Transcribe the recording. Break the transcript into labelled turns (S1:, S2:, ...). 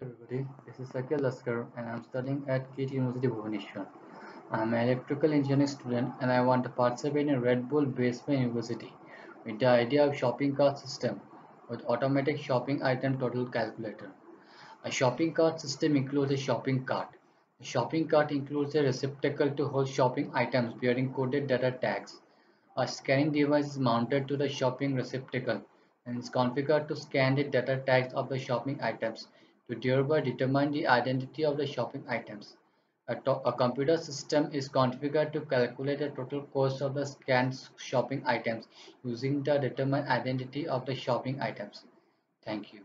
S1: everybody, this is Sakil Laskar and I'm studying at KIIT University Bhubaneswar. I'm an electrical engineering student and I want to participate in Red Bull Basement University with the idea of shopping cart system with automatic shopping item total calculator. A shopping cart system includes a shopping cart. The shopping cart includes a receptacle to hold shopping items bearing coded data tags. A scanning device is mounted to the shopping receptacle and is configured to scan the data tags of the shopping items to thereby determine the identity of the shopping items. A, a, computer system is configured to calculate the total cost of the scanned shopping items using the determined identity of the shopping items. Thank you.